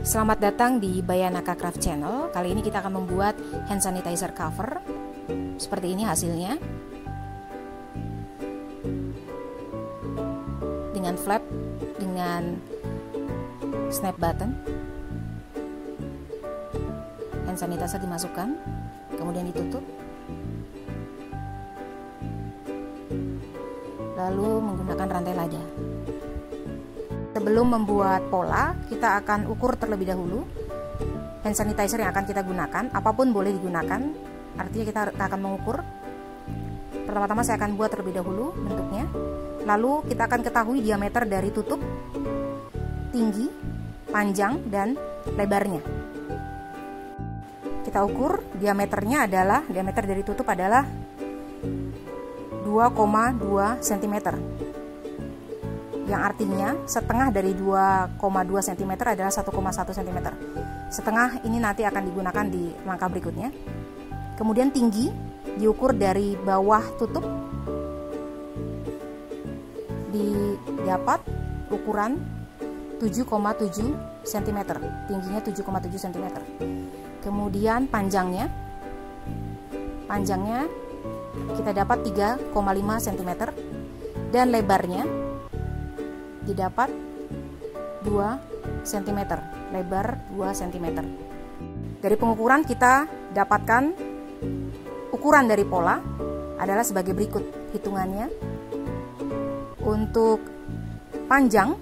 Selamat datang di Bayanaka Craft Channel. Kali ini kita akan membuat hand sanitizer cover. Seperti ini hasilnya. Dengan flap, dengan snap button. Hand sanitizer dimasukkan, kemudian ditutup. Lalu menggunakan rantai lada. Sebelum membuat pola, kita akan ukur terlebih dahulu hand sanitizer yang akan kita gunakan. Apa pun boleh digunakan, artinya kita akan mengukur. Pertama-tama saya akan buat terlebih dahulu bentuknya. Lalu kita akan ketahui diameter dari tutup, tinggi, panjang, dan lebarnya. Kita ukur diameternya adalah, diameter dari tutup adalah 2,2 cm yang artinya setengah dari 2,2 cm adalah 1,1 cm. Setengah ini nanti akan digunakan di langkah berikutnya. Kemudian tinggi diukur dari bawah tutup didapat ukuran 7,7 cm. Tingginya 7,7 cm. Kemudian panjangnya panjangnya kita dapat 3,5 cm dan lebarnya didapat 2 cm, lebar 2 cm. Dari pengukuran kita dapatkan ukuran dari pola adalah sebagai berikut hitungannya. Untuk panjang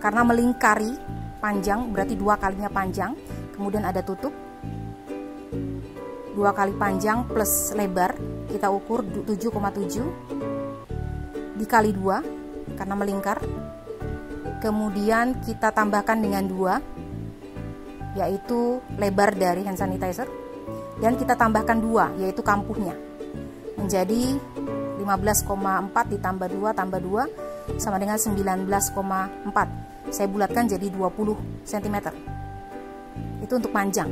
karena melingkari panjang berarti dua kalinya panjang, kemudian ada tutup dua kali panjang plus lebar kita ukur 7,7 dikali 2 karena melingkar. Kemudian kita tambahkan dengan dua, yaitu lebar dari hand sanitizer. Dan kita tambahkan dua, yaitu kampuhnya. Menjadi 15,4 ditambah 2 tambah 2 sama dengan 19,4. Saya bulatkan jadi 20 cm. Itu untuk panjang.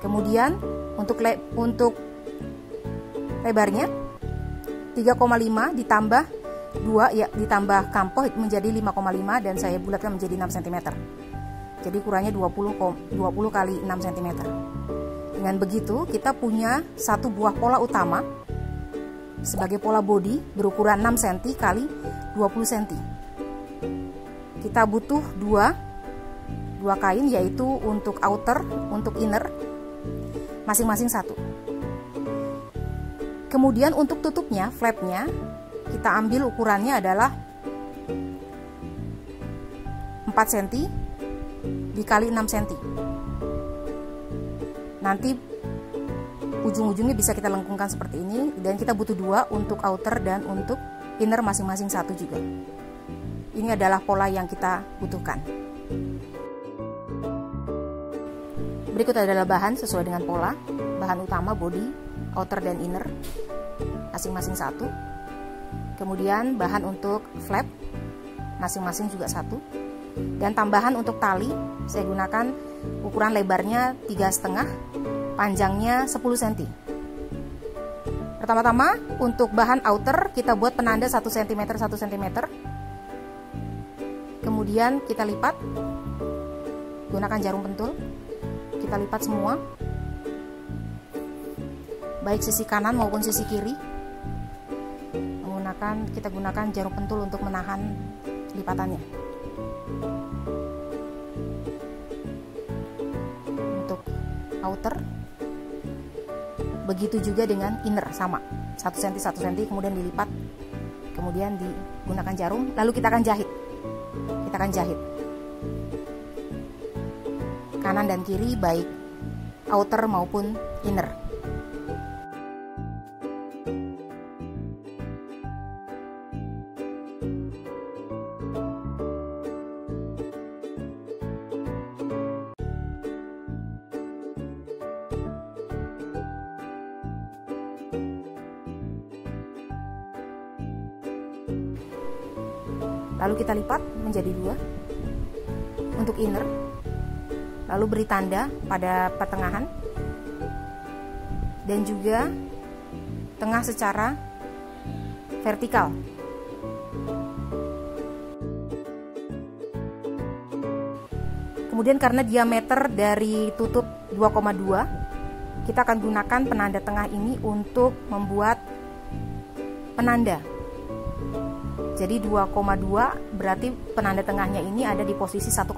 Kemudian untuk le untuk lebarnya 3,5 ditambah 2 ya ditambah kampoh menjadi 5,5 dan saya bulatkan menjadi 6 cm. Jadi ukurannya 20 20 kali 6 cm. Dengan begitu kita punya satu buah pola utama sebagai pola body berukuran 6 cm kali 20 cm. Kita butuh dua dua kain yaitu untuk outer, untuk inner masing-masing satu. Kemudian untuk tutupnya, flapnya kita ambil ukurannya adalah 4 cm dikali 6 cm nanti ujung-ujungnya bisa kita lengkungkan seperti ini dan kita butuh dua untuk outer dan untuk inner masing-masing satu juga. Ini adalah pola yang kita butuhkan. Berikut adalah bahan sesuai dengan pola. Bahan utama body outer dan inner masing-masing satu kemudian bahan untuk flap masing-masing juga satu. Dan tambahan untuk tali saya gunakan ukuran lebarnya tiga setengah panjangnya 10 cm pertama-tama untuk bahan outer kita buat penanda 1 cm 1 cm kemudian kita lipat gunakan jarum pentul kita lipat semua. Baik sisi kanan maupun sisi kiri menggunakan kita gunakan jarum pentul untuk menahan lipatannya. Untuk outer begitu juga dengan inner sama. 1 cm 1 cm kemudian dilipat kemudian digunakan jarum lalu kita akan jahit. Kita akan jahit. Kanan dan kiri baik outer maupun inner lipat menjadi dua. Untuk inner lalu beri tanda pada pertengahan. Dan juga tengah secara vertikal. Kemudian karena diameter dari tutup 2,2 kita akan gunakan penanda tengah ini untuk membuat penanda jadi 2,2 berarti penanda tengahnya ini ada di posisi 1,1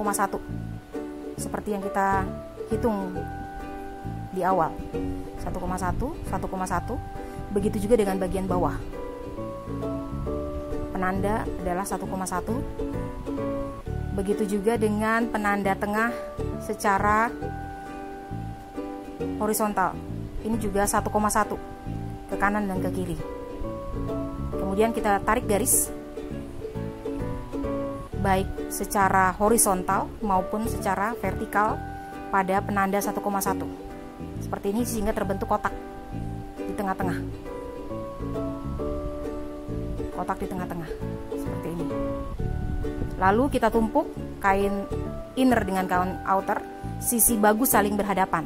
seperti yang kita hitung di awal. 1,1 1,1 begitu juga dengan bagian bawah. Penanda adalah 1,1 begitu juga dengan penanda tengah secara horizontal. Ini juga 1,1 ke kanan dan ke kiri. Kemudian kita tarik garis baik secara horizontal maupun secara vertikal pada penanda 1,1 seperti ini sehingga terbentuk kotak di tengah-tengah. Kotak di tengah-tengah seperti ini. Lalu kita tumpuk kain inner dengan kain outer sisi bagus saling berhadapan.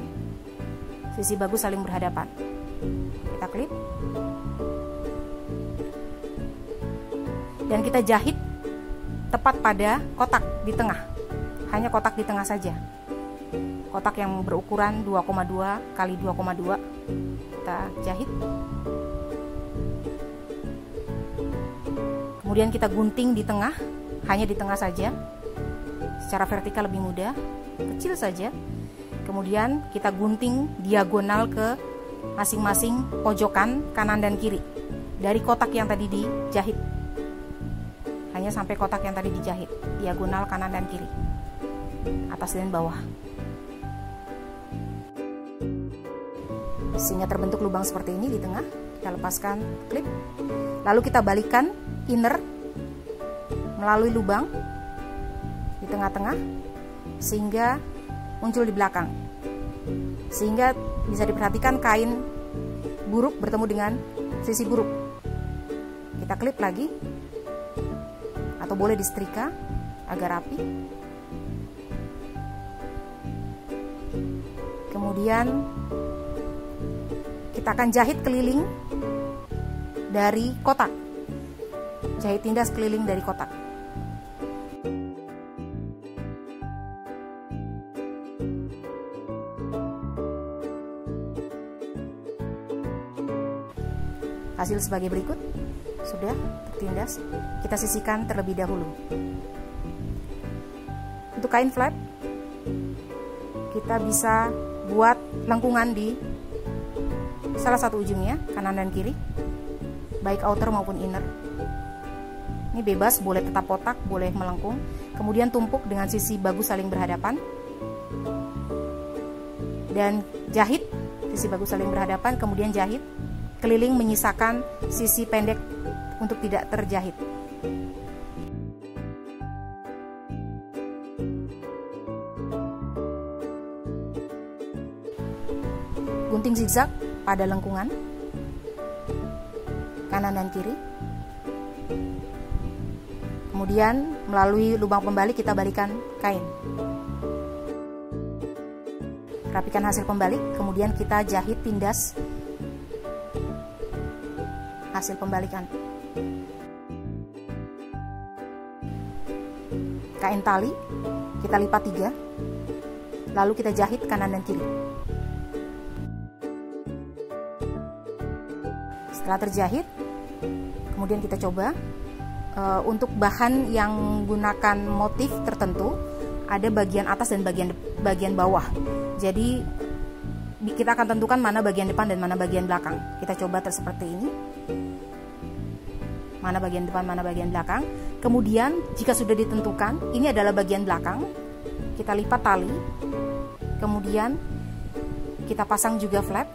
Sisi bagus saling berhadapan. Kita klip dan kita jahit tepat pada kotak di tengah. Hanya kotak di tengah saja. Kotak yang berukuran 2,2 kali 2,2 kita jahit. Kemudian kita gunting di tengah. Hanya di tengah saja. Secara vertikal lebih mudah. Kecil saja. Kemudian kita gunting diagonal ke masing-masing pojokan kanan dan kiri. Dari kotak yang tadi dijahit hanya sampai kotak yang tadi dijahit diagonal kanan dan kiri. Atas dan bawah. Sehingga terbentuk lubang seperti ini di tengah. Kita lepaskan klip lalu kita balikan inner melalui lubang di tengah-tengah sehingga muncul di belakang. Sehingga bisa diperhatikan kain buruk bertemu dengan sisi buruk. Kita klip lagi atau boleh disetrika agar rapi. Kemudian kita akan jahit keliling dari kotak. Jahit tindas keliling dari kotak. Hasil sebagai berikut sudah tertindas kita sisihkan terlebih dahulu. Untuk kain flap kita bisa buat lengkungan di salah satu ujungnya kanan dan kiri baik outer maupun inner. Ini bebas boleh tetap kotak boleh melengkung kemudian tumpuk dengan sisi bagus saling berhadapan. Dan jahit sisi bagus saling berhadapan kemudian jahit keliling menyisakan sisi pendek untuk tidak terjahit. Gunting zigzag pada lengkungan kanan dan kiri. Kemudian melalui lubang pembalik kita balikan kain. Rapikan hasil pembalik, kemudian kita jahit tindas hasil pembalikan. Kain tali kita lipat tiga. Lalu kita jahit kanan dan kiri. Setelah terjahit kemudian kita coba. Uh, untuk bahan yang gunakan motif tertentu ada bagian atas dan bagian bagian bawah. Jadi kita akan tentukan mana bagian depan dan mana bagian belakang. Kita coba seperti ini mana bagian depan, mana bagian belakang. Kemudian jika sudah ditentukan, ini adalah bagian belakang, kita lipat tali. Kemudian kita pasang juga flap.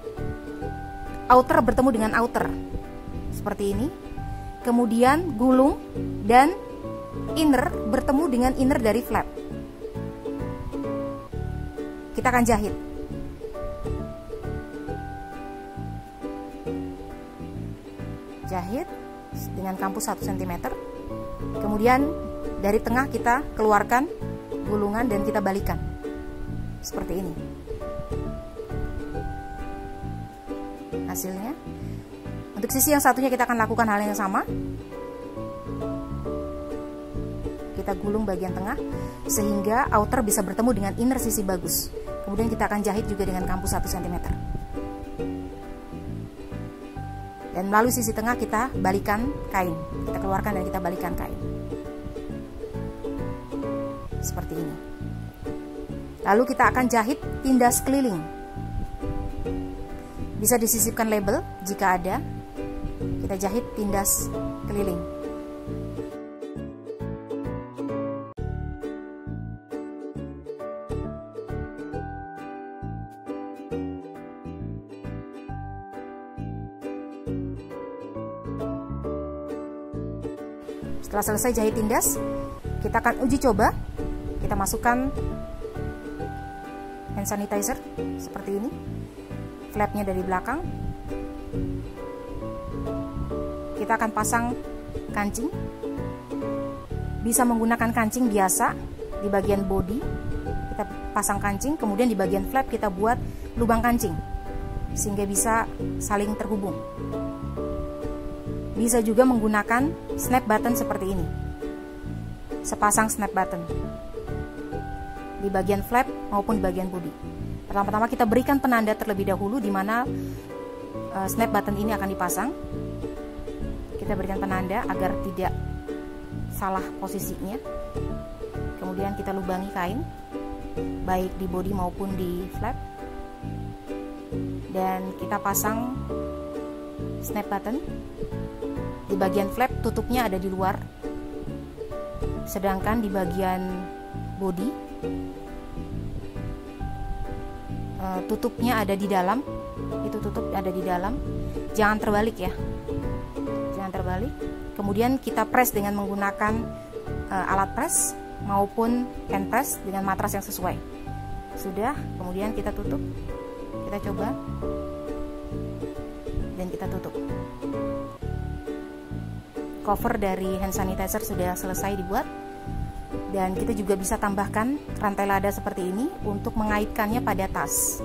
Outer bertemu dengan outer. Seperti ini. Kemudian gulung dan inner bertemu dengan inner dari flap. Kita akan jahit. Jahit dengan kampus 1 cm kemudian dari tengah kita keluarkan gulungan dan kita balikan. Seperti ini. Hasilnya. Untuk sisi yang satunya kita akan lakukan hal yang sama. Kita gulung bagian tengah sehingga outer bisa bertemu dengan inner sisi bagus. Kemudian kita akan jahit juga dengan kampus 1 cm. Dan melalui sisi tengah kita balikan kain. Kita keluarkan dan kita balikan kain. Seperti ini. Lalu kita akan jahit tindas keliling. Bisa disisipkan label jika ada. Kita jahit tindas keliling. Setelah selesai jahit tindas, kita akan uji coba. Kita masukkan hand sanitizer seperti ini. Flapnya dari belakang. Kita akan pasang kancing. Bisa menggunakan kancing biasa di bagian body. Kita pasang kancing, kemudian di bagian flap kita buat lubang kancing sehingga bisa saling terhubung. Bisa juga menggunakan snap button seperti ini. Sepasang snap button. Di bagian flap maupun di bagian bodi. Pertama-tama kita berikan penanda terlebih dahulu di mana uh, snap button ini akan dipasang. Kita berikan penanda agar tidak salah posisinya. Kemudian kita lubangi kain baik di bodi maupun di flap. Dan kita pasang snap button di bagian flap tutupnya ada di luar. Sedangkan di bagian body uh, tutupnya ada di dalam. Itu tutup ada di dalam. Jangan terbalik ya. Jangan terbalik. Kemudian kita press dengan menggunakan uh, alat press maupun hand press dengan matras yang sesuai. Sudah, kemudian kita tutup. Kita coba dan kita tutup cover dari hand sanitizer sudah selesai dibuat. Dan kita juga bisa tambahkan rantai lada seperti ini untuk mengaitkannya pada tas.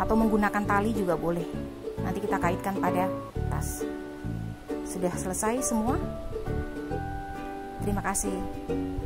Atau menggunakan tali juga boleh. Nanti kita kaitkan pada tas. Sudah selesai semua? Terima kasih